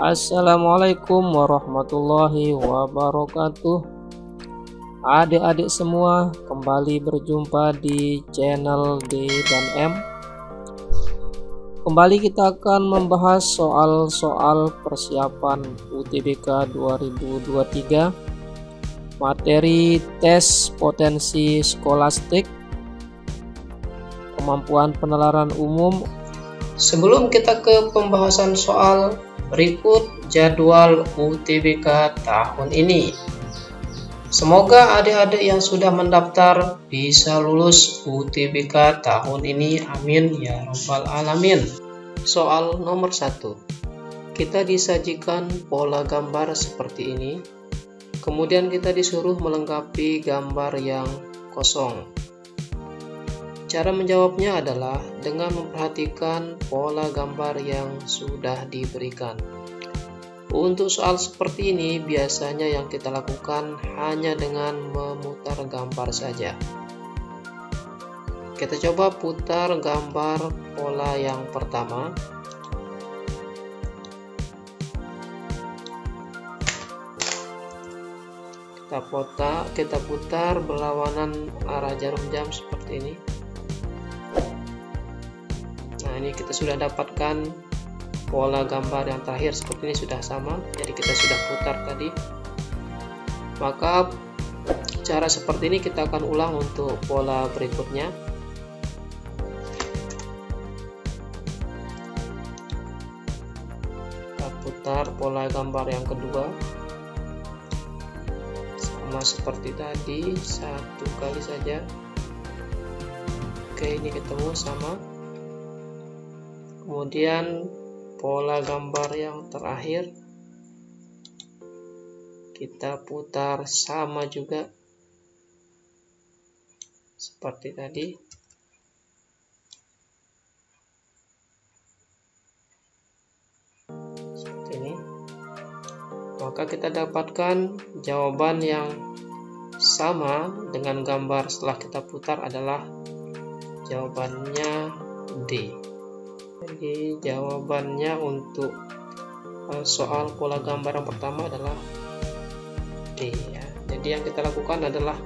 Assalamualaikum warahmatullahi wabarakatuh. Adik-adik semua kembali berjumpa di channel D dan M. Kembali kita akan membahas soal-soal persiapan UTBK 2023 Materi tes potensi skolastik Kemampuan penalaran umum. Sebelum kita ke pembahasan soal, berikut jadwal UTBK tahun ini. Semoga adik-adik yang sudah mendaftar bisa lulus UTBK tahun ini. Amin ya Rabbal 'Alamin. Soal nomor 1 kita disajikan pola gambar seperti ini. Kemudian kita disuruh melengkapi gambar yang kosong. Cara menjawabnya adalah dengan memperhatikan pola gambar yang sudah diberikan. Untuk soal seperti ini, biasanya yang kita lakukan hanya dengan memutar gambar saja. Kita coba putar gambar pola yang pertama. Kita kita putar berlawanan arah jarum jam seperti ini ini kita sudah dapatkan pola gambar yang terakhir seperti ini sudah sama. Jadi kita sudah putar tadi. Maka cara seperti ini kita akan ulang untuk pola berikutnya. Kita putar pola gambar yang kedua. Sama seperti tadi satu kali saja. Oke ini ketemu sama kemudian pola gambar yang terakhir kita putar sama juga. Seperti tadi. Seperti ini. Maka kita dapatkan jawaban yang sama dengan gambar setelah kita putar adalah jawabannya D jadi jawabannya untuk uh, soal pola gambar yang pertama adalah D ya. Jadi yang kita lakukan adalah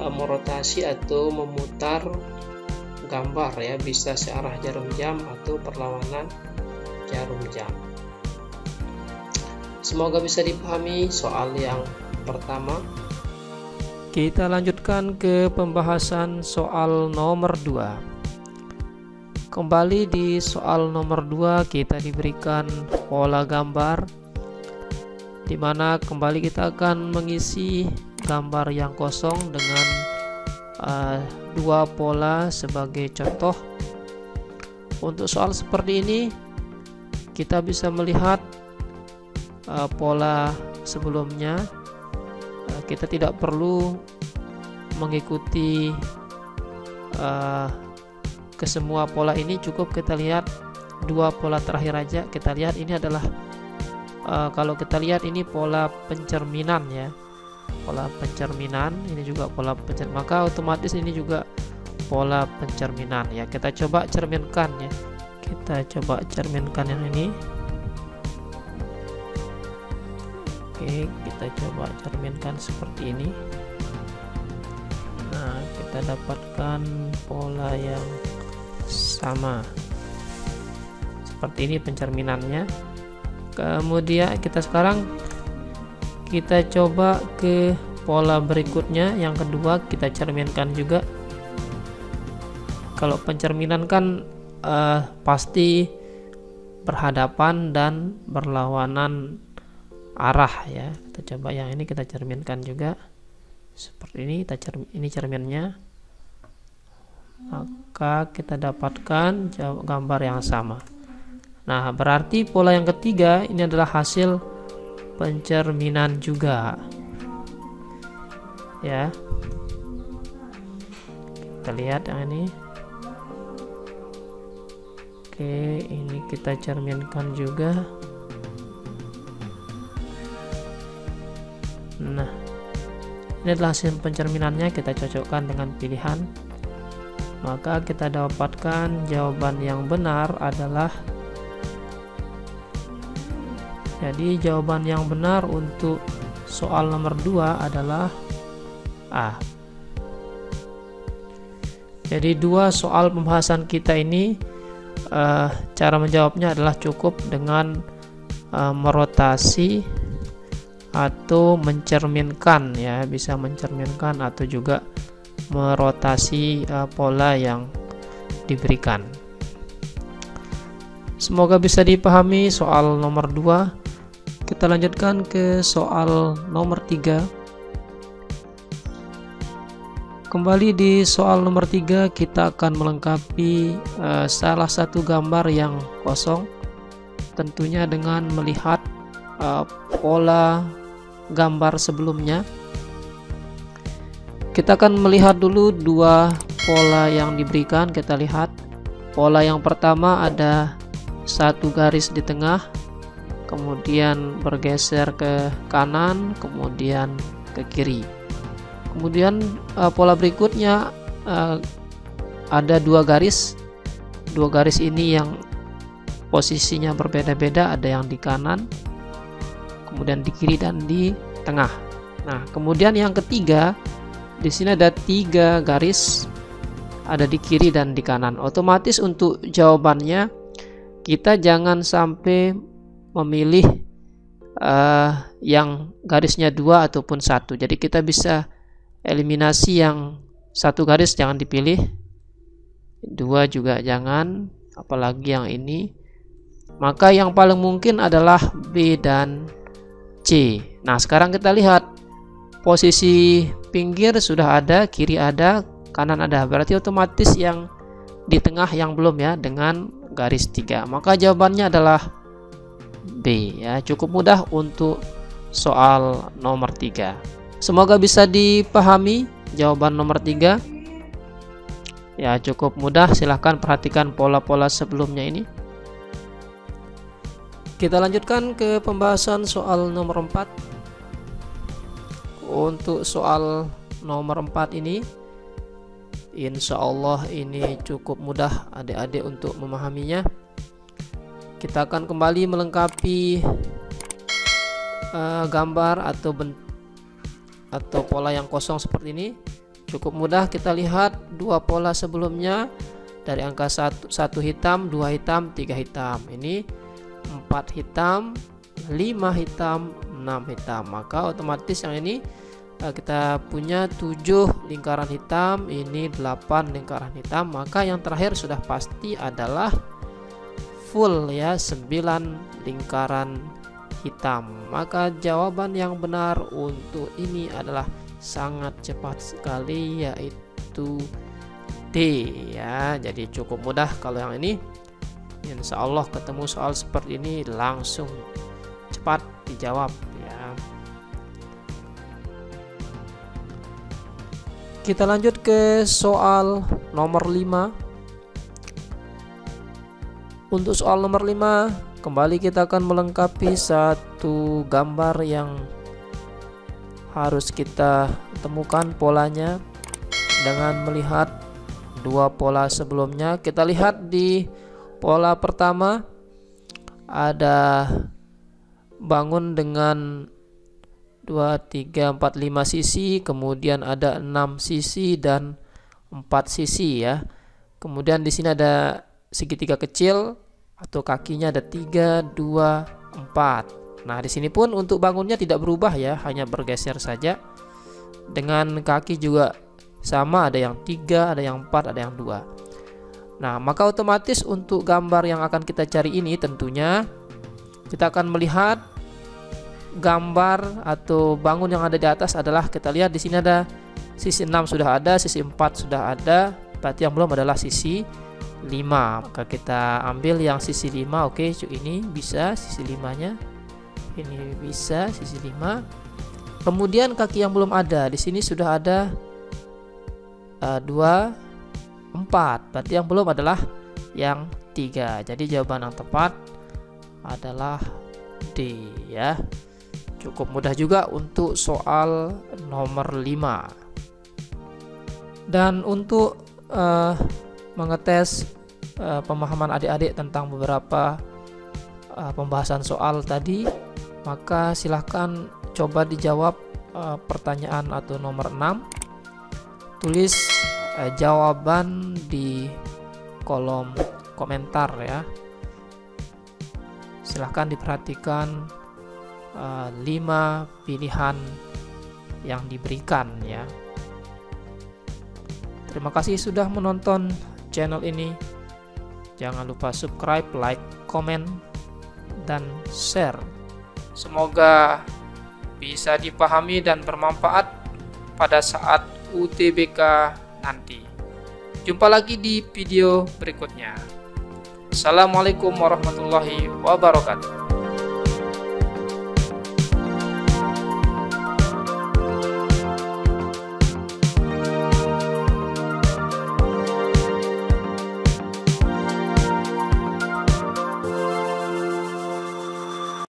uh, merotasi atau memutar gambar ya, bisa searah jarum jam atau perlawanan jarum jam. Semoga bisa dipahami soal yang pertama. Kita lanjutkan ke pembahasan soal nomor 2. Kembali di soal nomor 2 kita diberikan pola gambar di mana kembali kita akan mengisi gambar yang kosong dengan uh, dua pola sebagai contoh. Untuk soal seperti ini kita bisa melihat uh, pola sebelumnya. Uh, kita tidak perlu mengikuti uh, ke semua pola ini cukup kita lihat dua pola terakhir aja. Kita lihat ini adalah uh, kalau kita lihat ini pola pencerminan ya. Pola pencerminan ini juga pola pencerminan maka otomatis ini juga pola pencerminan ya. Kita coba cerminkan ya. Kita coba cerminkan yang ini. Oke kita coba cerminkan seperti ini. Nah kita dapatkan pola yang sama. Seperti ini pencerminannya. Kemudian kita sekarang kita coba ke pola berikutnya. Yang kedua kita cerminkan juga. Kalau pencerminan kan uh, pasti berhadapan dan berlawanan arah ya. Kita coba yang ini kita cerminkan juga. Seperti ini kita cermin ini cerminnya maka kita dapatkan gambar yang sama. Nah berarti pola yang ketiga ini adalah hasil pencerminan juga. Ya. Kita lihat yang ini. Oke ini kita cerminkan juga. Nah ini adalah hasil pencerminannya. Kita cocokkan dengan pilihan maka kita dapatkan jawaban yang benar adalah Jadi jawaban yang benar untuk soal nomor 2 adalah A. Jadi dua soal pembahasan kita ini uh, cara menjawabnya adalah cukup dengan uh, merotasi atau mencerminkan ya, bisa mencerminkan atau juga merotasi uh, pola yang diberikan. Semoga bisa dipahami soal nomor 2. Kita lanjutkan ke soal nomor 3. Kembali di soal nomor 3 kita akan melengkapi uh, salah satu gambar yang kosong tentunya dengan melihat uh, pola gambar sebelumnya. Kita akan melihat dulu dua pola yang diberikan. Kita lihat. Pola yang pertama ada satu garis di tengah kemudian bergeser ke kanan kemudian ke kiri. Kemudian uh, pola berikutnya uh, ada dua garis. Dua garis ini yang posisinya berbeda-beda. Ada yang di kanan kemudian di kiri dan di tengah. Nah kemudian yang ketiga di sini ada tiga garis ada di kiri dan di kanan. Otomatis untuk jawabannya kita jangan sampai memilih uh, yang garisnya dua ataupun satu. Jadi kita bisa eliminasi yang satu garis jangan dipilih. Dua juga jangan apalagi yang ini. Maka yang paling mungkin adalah B dan C. Nah sekarang kita lihat posisi pinggir sudah ada kiri ada kanan ada. Berarti otomatis yang di tengah yang belum ya dengan garis 3 maka jawabannya adalah B ya. Cukup mudah untuk soal nomor 3 semoga bisa dipahami jawaban nomor 3 ya cukup mudah. Silahkan perhatikan pola-pola sebelumnya ini. Kita lanjutkan ke pembahasan soal nomor 4 untuk soal nomor 4 ini Insya Allah ini cukup mudah adik-adik untuk memahaminya. Kita akan kembali melengkapi uh, gambar atau ben atau pola yang kosong seperti ini. Cukup mudah kita lihat dua pola sebelumnya. Dari angka satu, satu hitam dua hitam tiga hitam. Ini empat hitam lima hitam enam hitam. Maka otomatis yang ini kita punya 7 lingkaran hitam ini 8 lingkaran hitam. Maka yang terakhir sudah pasti adalah full ya 9 lingkaran hitam. Maka jawaban yang benar untuk ini adalah sangat cepat sekali yaitu D ya. Jadi cukup mudah kalau yang ini. Insya Allah ketemu soal seperti ini langsung cepat dijawab Kita lanjut ke soal nomor 5. Untuk soal nomor 5, kembali kita akan melengkapi satu gambar yang harus kita temukan polanya dengan melihat dua pola sebelumnya. Kita lihat di pola pertama ada bangun dengan 2, 3, 4, 5 sisi kemudian ada 6 sisi dan 4 sisi ya. Kemudian di sini ada segitiga kecil atau kakinya ada 3, 2, 4 nah di sini pun untuk bangunnya tidak berubah ya hanya bergeser saja. Dengan kaki juga sama ada yang 3, ada yang 4, ada yang 2 nah maka otomatis untuk gambar yang akan kita cari ini tentunya kita akan melihat gambar atau bangun yang ada di atas adalah kita lihat di sini ada sisi 6 sudah ada, sisi 4 sudah ada, berarti yang belum adalah sisi 5. Maka kita ambil yang sisi 5, oke, ini bisa sisi 5-nya. Ini bisa sisi 5. Kemudian kaki yang belum ada, di sini sudah ada uh, 2 4. Berarti yang belum adalah yang 3. Jadi jawaban yang tepat adalah D ya cukup mudah juga untuk soal nomor 5 dan untuk uh, mengetes uh, pemahaman adik-adik tentang beberapa uh, pembahasan soal tadi maka silahkan coba dijawab uh, pertanyaan atau nomor 6 tulis uh, jawaban di kolom komentar ya. Silahkan diperhatikan uh, 5 pilihan yang diberikan ya terima kasih sudah menonton channel ini jangan lupa subscribe like komen dan share Semoga bisa dipahami dan bermanfaat pada saat UTBK nanti. Jumpa lagi di video berikutnya. Assalamualaikum warahmatullahi wabarakatuh.